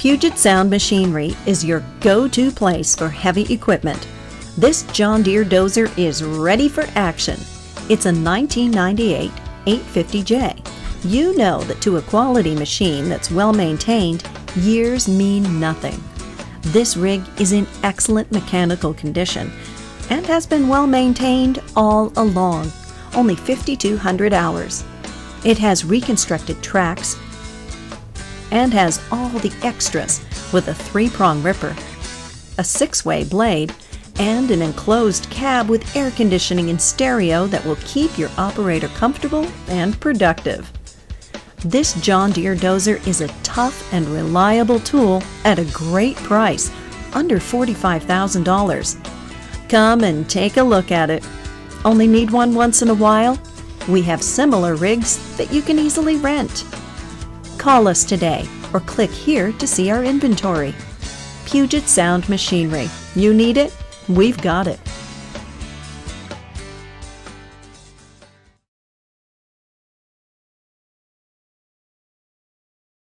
Puget Sound Machinery is your go-to place for heavy equipment. This John Deere dozer is ready for action. It's a 1998 850J. You know that to a quality machine that's well maintained, years mean nothing. This rig is in excellent mechanical condition and has been well maintained all along, only 5,200 hours. It has reconstructed tracks and has all the extras with a three-prong ripper, a six-way blade, and an enclosed cab with air conditioning and stereo that will keep your operator comfortable and productive. This John Deere dozer is a tough and reliable tool at a great price, under $45,000. Come and take a look at it. Only need one once in a while? We have similar rigs that you can easily rent. Call us today or click here to see our inventory. Puget Sound Machinery. You need it? We've got it.